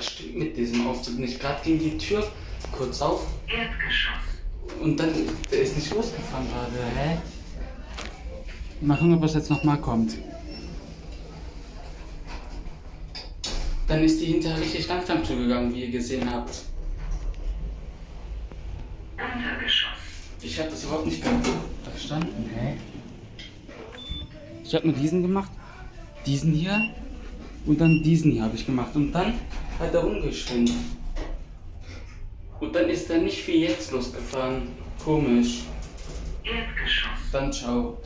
Was stimmt mit diesem Aufzug nicht? Gerade ging die Tür kurz auf Erdgeschoss. und dann der ist nicht losgefahren gerade. Hä? Mal gucken, ob es jetzt nochmal kommt. Dann ist die hinterher richtig langsam zugegangen, wie ihr gesehen habt. Untergeschoss. Ich habe das überhaupt nicht verstanden. Hä? Ich habe nur diesen gemacht, diesen hier und dann diesen hier habe ich gemacht und dann hat er umgeschwungen. Und dann ist er nicht wie jetzt losgefahren. Komisch. Erdgeschoss. Dann ciao.